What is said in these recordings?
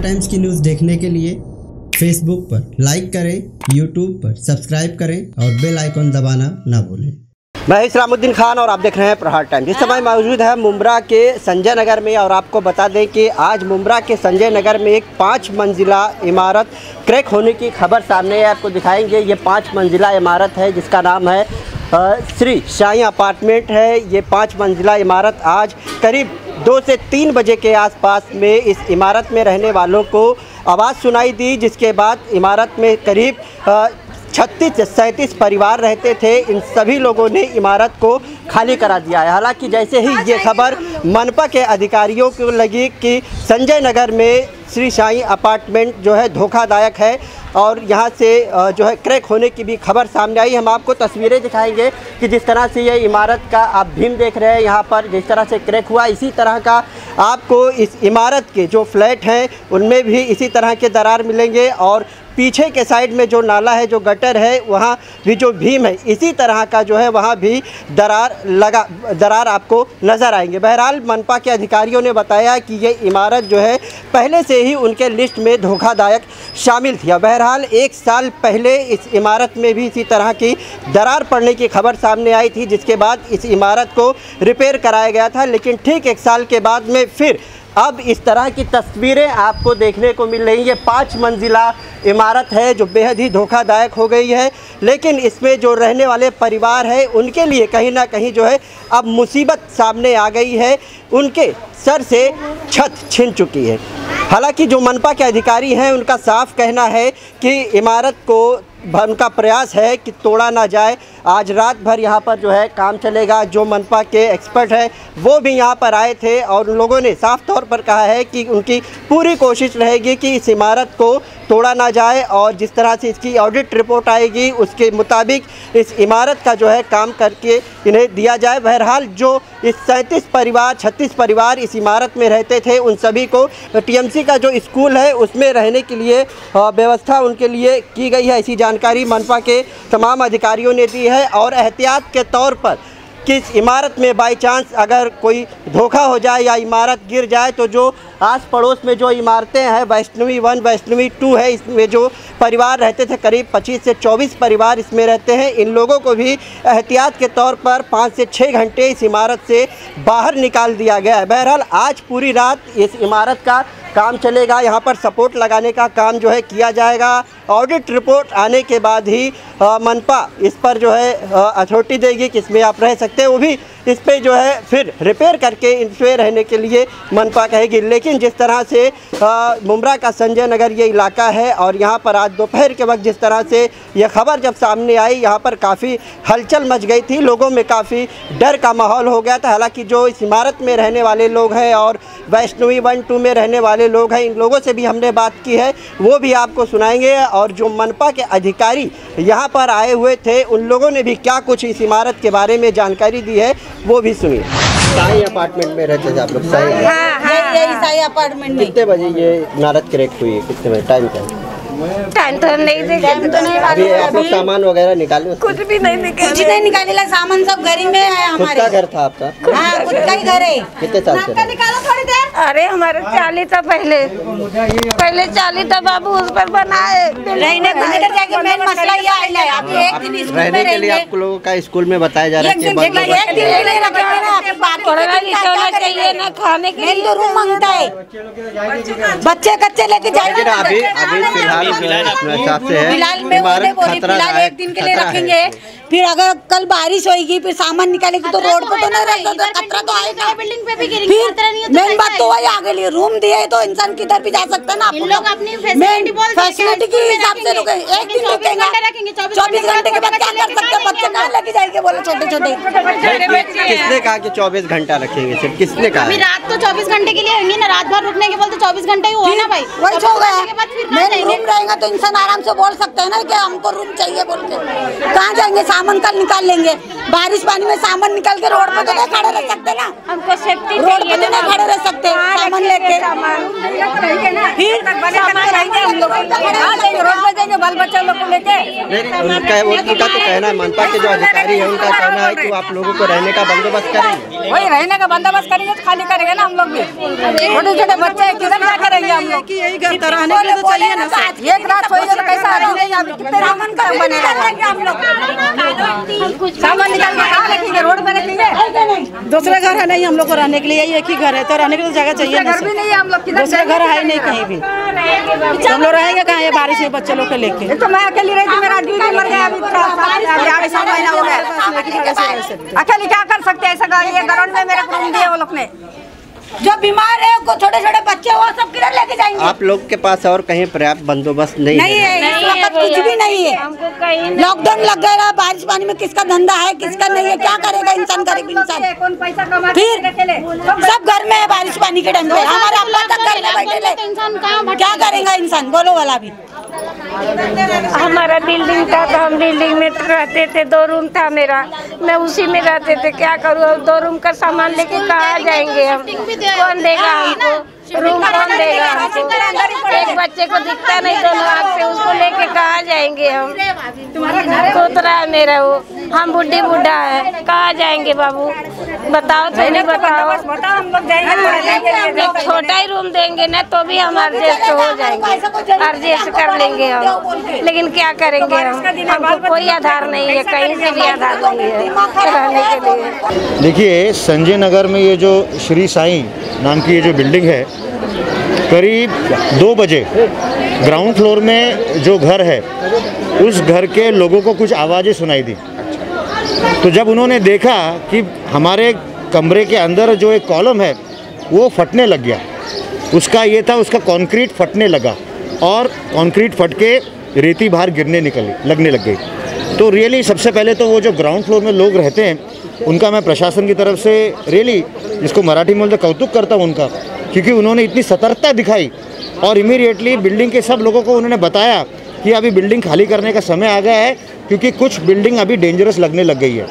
Times की news देखने के लिए फेसबुक पर लाइक करें यूट्यूब पर सब्सक्राइब करें और बेल आइकॉन दबाना ना भूलें। मैं इस्लामुद्दीन खान और आप देख रहे हैं प्रहार टाइम इस समय मौजूद है मुम्बरा के संजय नगर में और आपको बता दें कि आज मुम्बरा के संजय नगर में एक पाँच मंजिला इमारत क्रैक होने की खबर सामने है आपको दिखाएँगे। ये पाँच मंजिला इमारत है जिसका नाम है श्री शाही अपार्टमेंट है। ये पाँच मंजिला इमारत आज करीब दो से तीन बजे के आसपास में इस इमारत में रहने वालों को आवाज़ सुनाई दी, जिसके बाद इमारत में करीब छत्तीस से सैंतीस परिवार रहते थे। इन सभी लोगों ने इमारत को खाली करा दिया है। हालाँकि जैसे ही ये खबर मनपा के अधिकारियों को लगी कि संजय नगर में श्री शाही अपार्टमेंट जो है धोखादायक है और यहाँ से जो है क्रैक होने की भी खबर सामने आई। हम आपको तस्वीरें दिखाएँगे कि जिस तरह से ये इमारत का आप भीम देख रहे हैं, यहाँ पर जिस तरह से क्रैक हुआ, इसी तरह का आपको इस इमारत के जो फ्लैट हैं, उनमें भी इसी तरह के दरार मिलेंगे और पीछे के साइड में जो नाला है, जो गटर है, वहाँ भी जो भीम है, इसी तरह का जो है वहाँ भी दरार लगा, दरार आपको नज़र आएँगे। बहरहाल, मनपा के अधिकारियों ने बताया कि ये इमारत जो है पहले से ही उनके लिस्ट में धोखादायक शामिल थी। बहरहाल, एक साल पहले इस इमारत में भी इसी तरह की दरार पड़ने की खबर सामने आई थी, जिसके बाद इस इमारत को रिपेयर कराया गया था। लेकिन ठीक एक साल के बाद में फिर अब इस तरह की तस्वीरें आपको देखने को मिल रही हैं। पाँच मंजिला इमारत है जो बेहद ही धोखादायक हो गई है। लेकिन इसमें जो रहने वाले परिवार है, उनके लिए कहीं ना कहीं जो है अब मुसीबत सामने आ गई है। उनके सर से छत छिन चुकी है। हालाँकि जो मनपा के अधिकारी हैं, उनका साफ़ कहना है कि इमारत को उनका प्रयास है कि तोड़ा ना जाए। आज रात भर यहाँ पर जो है काम चलेगा। जो मनपा के एक्सपर्ट हैं, वो भी यहाँ पर आए थे और उन लोगों ने साफ़ तौर पर कहा है कि उनकी पूरी कोशिश रहेगी कि इस इमारत को तोड़ा ना जाए और जिस तरह से इसकी ऑडिट रिपोर्ट आएगी, उसके मुताबिक इस इमारत का जो है काम करके इन्हें दिया जाए। बहरहाल, जो इस सैंतीस परिवार, छत्तीस परिवार इस इमारत में रहते थे, उन सभी को टीएमसी का जो स्कूल है, उसमें रहने के लिए व्यवस्था उनके लिए की गई है। ऐसी जानकारी मनपा के तमाम अधिकारियों ने दी है और एहतियात के तौर पर कि इस इमारत में बाई चांस अगर कोई धोखा हो जाए या इमारत गिर जाए तो जो आस पड़ोस में जो इमारतें हैं, वैष्णवी वन, वैष्णवी टू है, इसमें जो परिवार रहते थे, करीब 25 से 24 परिवार इसमें रहते हैं। इन लोगों को भी एहतियात के तौर पर पाँच से छः घंटे इस इमारत से बाहर निकाल दिया गया है। बहरहाल, आज पूरी रात इस इमारत का काम चलेगा। यहाँ पर सपोर्ट लगाने का काम जो है किया जाएगा। ऑडिट रिपोर्ट आने के बाद ही मनपा इस पर जो है अथॉरिटी देगी कि इसमें आप रह सकते हैं। वो भी इस पर जो है फिर रिपेयर करके इसमें रहने के लिए मनपा कहेगी। लेकिन जिस तरह से मुमरा का संजय नगर ये इलाका है और यहाँ पर आज दोपहर के वक्त जिस तरह से ये खबर जब सामने आई, यहाँ पर काफ़ी हलचल मच गई थी। लोगों में काफ़ी डर का माहौल हो गया था। हालाँकि जो इस इमारत में रहने वाले लोग हैं और वैष्णवी वन टू में रहने वाले लोग हैं, इन लोगों से भी हमने बात की है। वो भी आपको सुनाएँगे और जो मनपा के अधिकारी यहाँ पर आए हुए थे, उन लोगों ने भी क्या कुछ इस इमारत के बारे में जानकारी दी है वो भी सुनिए। साई अपार्टमेंट में रहते थे आप लोग? साई? में। यही यही साई अपार्टमेंट में। कितने बजे ये इमारत क्रैक हुई? है कितने बजे? टाइम क्या? टाइम तो नहीं देखे तो नहीं अभी आप लोग अभी सामान वगैरह निकाले कुछ भी नहीं निकाले। कुछ नहीं निकाले सामान सब घर ही में है हमारे। का घर था आपका? हाँ खुद का ही घर है। कितने साल से? निकालो अरे हमारे चाली था पहले। पहले चाली था बाबू उस पर बनाए। रहने को इधर जाके मेन मसला ये आइला है अभी एक दिन स्कूल में रहने के लिए रहेंगे। आप लोगों का स्कूल में बताया जा रहा है कि दिन एक दिन के लिए रखेंगे चाहिए ना खाने के मेन लिए तो रूम माँगता है। बच्चे कच्चे लेके जाएँगे अभी अभी फ़िलहाल फ़िलहाल में वो इमारत बोली फ़िलहाल एक दिन के लिए रखेंगे। फिर अगर कल बारिश होगी फिर सामान निकालेगी तो रोड पे तो नहीं रहेगा तो खतरा तो आएगा। बिल्डिंग पे भी गिरेंगे नहीं है तो मेन बात तो वही आगे लिए रूम दिए तो इंसान किधर भी जा सकता है ना इन लोग अपनी फैसिलिटी के हिसाब से रुके एक दिन लेकिन 24 रुकेगा। घंटे रखेंगे, 24 चौबीस घंटे के बाद क्या कर सकते हैं? बच्चे कहाँ लेके जाएँगे? बोले छोटे छोटे किसने कहा कि 24 घंटा रखेंगे? सिर्फ़ किसने कहा? रात तो 24 घंटे के लिए होंगे ना रात भर रुकने के बोलते 24 घंटे ही हुआ ना भाई। वही हो गया। घंटे के बाद फिर कहाँ मेन रूम रहेगा तो इंसान आराम से बोल सकते हैं ना कि हमको रूम चाहिए बोल के। कहाँ जाएँगे? सामान कल निकाल लेंगे। बारिश पानी में सामान निकाल के रोड पर तो नहीं खड़े रह सकते ना। हमको सेफ्टी रोड पर तो नहीं खड़े रह सकते। सामान लेके फिर हम लोग। हाँ रोड पे देंगे बाल बच्चा लोग को लेके। उनका उनका तो कहना है मनपा के जो अधिकारी है उनका कहना है कि आप लोगों को रहने का बंदोबस्त करेंगे। वही रहने का बंदोबस्त करेंगे तो खाली करेंगे ना हम लोग भी। छोटे छोटे बच्चे हैं, किधर क्या करेंगे हम लोग? यही घर तो रहने के लिए तो चाहिए ना एक रात होएगा तो कैसा रहेंगे? कितने सामान का बनेगा हम लोग। सामान निकाल के कहाँ रखेंगे? रोड पे रखेंगे? दूसरे घर है नहीं हम लोग को रहने के लिए यही एक ही घर है। तो रहने के लिए जगह चाहिए घर भी नहीं है हम लोग किधर दूसरे घर है नहीं कहीं भी। हम लोग रहेंगे कहाँ ये बारिश में बच्चे लोग को लेके? तो मैं अकेली रही थी मेरा ड्यूटी मर गया अभी अभी महीना हो गया। अकेली क्या कर सकते हैं? ऐसा ये ग्राउंड में मेरे को रूम दिए वो लोग ने। जो बीमार है छोटे छोटे बच्चे वो सब किधर लेके जाएँगे? आप लोग के पास और कहीं पर्याप्त बंदोबस्त नहीं नहीं है है इस वक्त कुछ भी नहीं है। लॉकडाउन लग गया बारिश पानी में किसका धंधा है किसका नहीं है क्या करेगा इंसान गरीब इंसान? कौन पैसा कमा फिर सब घर में है बारिश पानी के टाइम पे। हमारे अब्बा तक घर में बैठे ले इंसान कहाँ क्या करेगा इंसान? बोलो वाला भी। हमारा बिल्डिंग था तो हम बिल्डिंग में रहते थे, दो रूम था मेरा। मैं उसी में रहते थे, क्या करूँ? दो रूम का सामान लेके कहाँ जाएँगे हम? कौन देगा हमको? रूम कौन देगा हमको एक बच्चे को दिखता नहीं दोनों आँख से उसको लेके कहाँ जाएँगे हम? कोतरा है मेरा वो। हम बुढ़ी बुढ़ा है। कहाँ जाएँगे बाबू? बताओ तो नहीं बताओ। एक छोटा ही रूम देंगे ना तो भी हम एडजस्ट हो जाएँगे। एडजस्ट कर लेंगे हम। लेकिन क्या करेंगे हम? हमको कोई आधार नहीं है कहीं से भी आधार नहीं है। रहने के लिए। देखिए संजय नगर में ये जो श्री साई नाम की ये जो बिल्डिंग है करीब दो बजे ग्राउंड फ्लोर में जो घर है, उस घर के लोगों को कुछ आवाज़ें सुनाई दी। तो जब उन्होंने देखा कि हमारे कमरे के अंदर जो एक कॉलम है, वो फटने लग गया। उसका ये था, उसका कंक्रीट फटने लगा और कंक्रीट फट के रेती बाहर गिरने निकली, लगने लग गई। तो रियली सबसे पहले तो वो जो ग्राउंड फ्लोर में लोग रहते हैं, उनका मैं प्रशासन की तरफ़ से रियली जिसको मराठी में बोलते कौतुक करता हूँ उनका। क्योंकि उन्होंने इतनी सतर्कता दिखाई और इमीडिएटली बिल्डिंग के सब लोगों को उन्होंने बताया कि अभी बिल्डिंग खाली करने का समय आ गया है, क्योंकि कुछ बिल्डिंग अभी डेंजरस लगने लग गई है।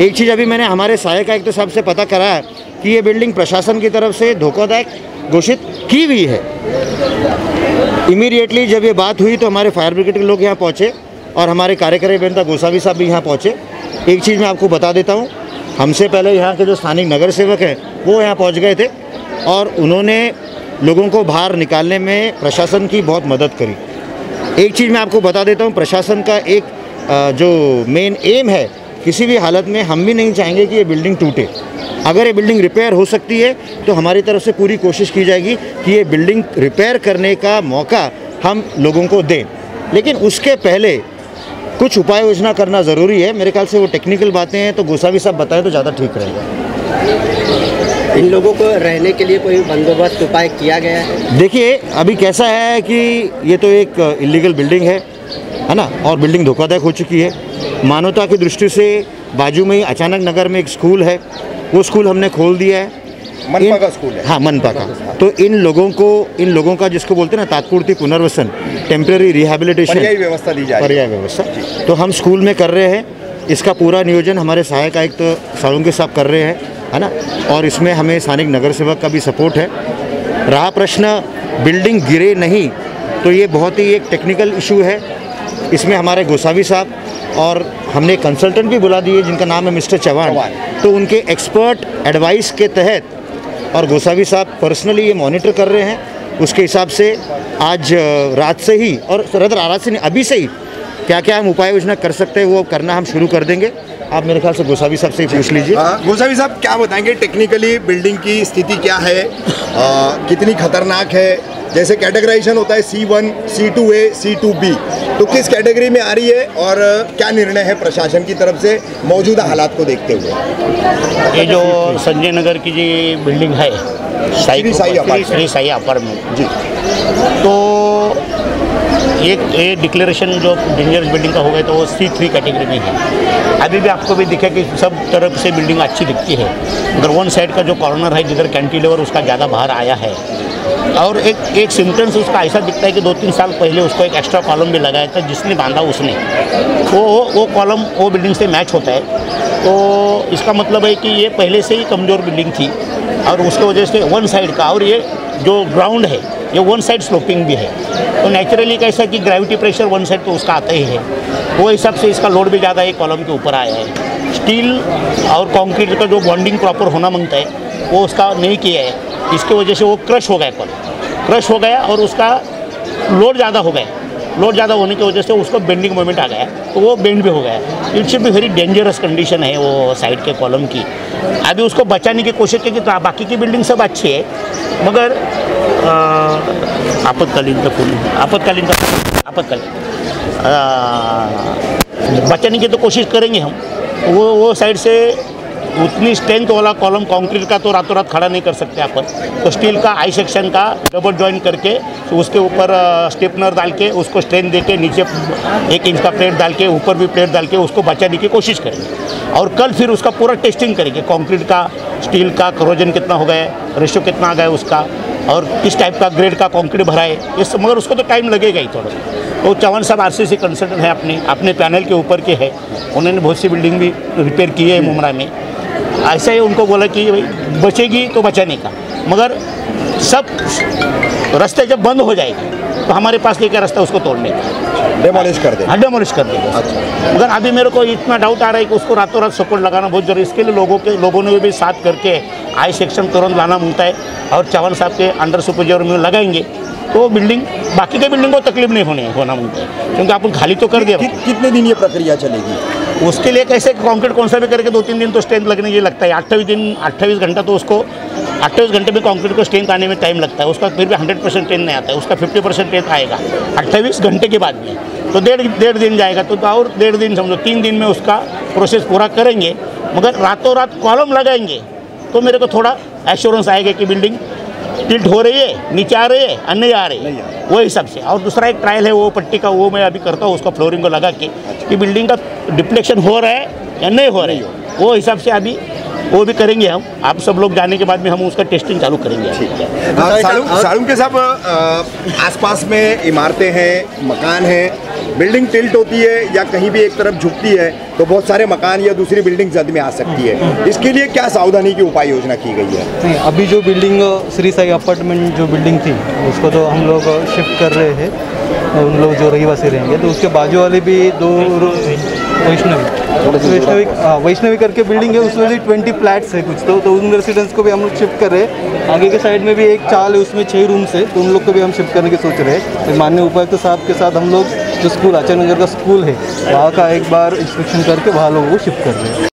एक चीज़ अभी मैंने हमारे सहायक आयुक्त साहब से पता करा है कि ये बिल्डिंग प्रशासन की तरफ़ से धोखादायक घोषित की हुई है। इमीडिएटली जब ये बात हुई तो हमारे फायर ब्रिगेड के लोग यहाँ पहुँचे और हमारे कार्यकारी अभियंता गोसावी साहब भी यहाँ पहुँचे। एक चीज़ मैं आपको बता देता हूँ, हमसे पहले यहाँ के जो स्थानीय नगर सेवक हैं, वो यहाँ पहुँच गए थे। और उन्होंने लोगों को बाहर निकालने में प्रशासन की बहुत मदद करी। एक चीज़ मैं आपको बता देता हूँ, प्रशासन का एक जो मेन एम है, किसी भी हालत में हम भी नहीं चाहेंगे कि ये बिल्डिंग टूटे। अगर ये बिल्डिंग रिपेयर हो सकती है तो हमारी तरफ़ से पूरी कोशिश की जाएगी कि ये बिल्डिंग रिपेयर करने का मौका हम लोगों को दें। लेकिन उसके पहले कुछ उपाय योजना करना ज़रूरी है। मेरे ख्याल से वो टेक्निकल बातें हैं तो गोसावी साहब बताएँ तो ज़्यादा ठीक रहेगा। इन लोगों को रहने के लिए कोई बंदोबस्त उपाय किया गया है? देखिए अभी कैसा है कि ये तो एक इलीगल बिल्डिंग है है ना? और बिल्डिंग धोखादायक हो चुकी है। मानवता की दृष्टि से बाजू में ही अचानक नगर में एक स्कूल है। वो स्कूल हमने खोल दिया है। मनपा का स्कूल है। हाँ मनपा का। तो इन लोगों को इन लोगों का जिसको बोलते हैं ना तात्पुरती पुनर्वसन टेम्प्रेरी रिहेबिलिटेशन पर्यायी व्यवस्था दी जाए पर्याय व्यवस्था। तो हम स्कूल में कर रहे हैं। इसका पूरा नियोजन हमारे सहायक आयुक्त तो साळुंके साहब कर रहे हैं है ना? और इसमें हमें स्थानिक नगर सेवक का भी सपोर्ट है। रहा प्रश्न बिल्डिंग गिरे नहीं तो ये बहुत ही एक टेक्निकल इशू है। इसमें हमारे गोसावी साहब और हमने कंसल्टेंट भी बुला दिए जिनका नाम है मिस्टर चौहान तो उनके एक्सपर्ट एडवाइस के तहत और गोसावी साहब पर्सनली ये मॉनिटर कर रहे हैं। उसके हिसाब से आज रात से ही और रात से नहीं अभी से ही क्या क्या हम उपाय योजना कर सकते हैं वो करना हम शुरू कर देंगे। आप मेरे ख्याल से गोसावी साहब से ही पूछ लीजिए। हाँ, गोसावी साहब क्या बताएँगे टेक्निकली बिल्डिंग की स्थिति क्या है? आ, कितनी खतरनाक है? जैसे कैटेगराइजेशन होता है C one C two A C two B तो किस कैटेगरी में आ रही है और क्या निर्णय है प्रशासन की तरफ़ से मौजूदा हालात को देखते हुए? ये जो संजय नगर की जी बिल्डिंग है साई श्री साई अपार्टमेंट। श्री साई अपार्टमेंट। जी। तो एक ये डिक्लेरेशन जो डेंजरस बिल्डिंग का हो गया तो वो सी थ्री कैटेगरी में है अभी भी आपको भी दिखे कि सब तरफ़ से बिल्डिंग अच्छी दिखती है। अगर वन साइड का जो कॉर्नर है, जिधर कैंटिलीवर उसका ज़्यादा बाहर आया है। और एक एक सिम्टम्स उसका ऐसा दिखता है कि दो तीन साल पहले उसको एक एक्स्ट्रा कॉलम भी लगाया था, जिसने बांधा उसने। वो वो कॉलम वो बिल्डिंग से मैच होता है। तो इसका मतलब है कि ये पहले से ही कमज़ोर बिल्डिंग थी। और उसके वजह से वन साइड का, और ये जो ग्राउंड है ये वन साइड स्लोपिंग भी है। तो नेचुरली कैसा कि ग्रेविटी प्रेशर वन साइड तो उसका आता ही है। वो हिसाब से इसका लोड भी ज़्यादा है कॉलम के ऊपर आया है। स्टील और कंक्रीट का जो बॉन्डिंग प्रॉपर होना माँगता है, वो उसका नहीं किया है। इसके वजह से वो क्रश हो गया कॉलम क्रश हो गया और उसका लोड ज़्यादा हो गया। लोड ज़्यादा होने की वजह से उसको बेंडिंग मोमेंट आ गया तो वो बेंड भी हो गया it should be very dangerous condition है वो साइड के कॉलम की। अभी उसको बचाने की कोशिश की तो बाकी की बिल्डिंग सब अच्छी है, मगर आपातकालीन का फ़ोन आपातकालीन का आपातकालीन। बचाने की तो कोशिश करेंगे हम। वो वो साइड से उतनी स्ट्रेंथ वाला कॉलम कंक्रीट का तो रातों रात खड़ा नहीं कर सकते अपन। तो स्टील का आई सेक्शन का डबल जॉइन करके तो उसके ऊपर स्टेपनर डाल के, उसको स्ट्रेंथ दे के नीचे एक इंच का प्लेट डाल के, ऊपर भी प्लेट डाल के, उसको बचाने की कोशिश करेंगे। और कल फिर उसका पूरा टेस्टिंग करेंगे कंक्रीट का स्टील का क्रोजन कितना हो गया रेशो कितना आ गया उसका, और किस टाइप का ग्रेड का कंक्रीट भरा है इस मगर उसको तो टाइम लगेगा ही थोड़ा। तो चौहान साहब आर सी सी कंसल्टेंट है अपने अपने पैनल के ऊपर के है। उन्होंने बहुत सी बिल्डिंग भी रिपेयर की है मुमरा में। ऐसा ही उनको बोला कि भाई बचेगी तो बचाने का। मगर सब रास्ते जब बंद हो जाएँगे तो हमारे पास लेकर रास्ता उसको तोड़ने का। डेमोलिश कर दे हाँ डेमोलिश कर देंगे। अच्छा। मगर अभी मेरे को इतना डाउट आ रहा है कि उसको रातों रात सपोर्ट लगाना बहुत ज़रूरी है। इसके लिए लोगों के लोगों ने भी साथ करके आई सेक्शन तुरंत लाना माँगता है और चौहान साहब के अंडर सुपरवाइजर में लगाएँगे। तो बिल्डिंग बाकी के बिल्डिंग को तकलीफ़ नहीं होने होना माँगता है। क्योंकि अपन खाली तो कर दिया। कि, कितने दिन ये प्रक्रिया चलेगी? उसके लिए कैसे कॉन्क्रीट कौन सा भी करके दो तीन दिन तो स्ट्रेंथ लगने ये लगता है। अट्ठाईस दिन अट्ठाईस घंटा तो उसको अट्ठाईस घंटे में कॉन्क्रीट को स्ट्रेंथ आने में टाइम लगता है। उसका फिर भी हंड्रेड परसेंट नहीं आता है। उसका फिफ्टी परसेंट आएगा अट्ठाईस घंटे के बाद में। तो डेढ़ डेढ़ दिन जाएगा। तो और डेढ़ दिन समझो, तीन दिन में उसका प्रोसेस पूरा करेंगे। मगर रातों रात कॉलम लगाएँगे तो मेरे को थोड़ा एश्योरेंस आएगा कि बिल्डिंग टिल्ट हो रही है नीचे आ रही है और नहीं आ रही। है वो हिसाब से। और दूसरा एक ट्रायल है वो पट्टी का वो मैं अभी करता हूँ उसका फ्लोरिंग को लगा के कि बिल्डिंग का डिप्लेक्शन हो रहा है या नहीं हो रही है। वो हिसाब से अभी वो भी करेंगे हम। आप सब लोग जाने के बाद में हम उसका टेस्टिंग चालू करेंगे। हाँ, सालुम सालुम के साहब आसपास में इमारतें हैं मकान हैं बिल्डिंग टिल्ट होती है या कहीं भी एक तरफ़ झुकती है तो बहुत सारे मकान या दूसरी बिल्डिंग जद में आ सकती है। इसके लिए क्या सावधानी की उपाय योजना की गई है? अभी जो बिल्डिंग श्री साई अपार्टमेंट जो बिल्डिंग थी उसको तो हम लोग शिफ्ट कर रहे हैं उन लोग जो रहीवासी रहेंगे तो उसके बाजू वाले भी दो वैष्णवी वैष्णवी हाँ, वैष्णवी करके बिल्डिंग है उसमें भी ट्वेंटी फ्लैट्स है कुछ। तो तो उन रेसिडेंट्स को भी हम लोग शिफ्ट कर रहे हैं। आगे के साइड में भी एक चाल है उसमें छः रूम्स है तो उन लोग को भी हम शिफ्ट करने की सोच रहे हैं। तो माननीय उपायुक्त साहब के साथ हम लोग जो स्कूल आचार्य नगर का स्कूल है वहाँ का एक बार इंस्पेक्शन करके वहाँ लोगों को शिफ्ट कर रहे हैं।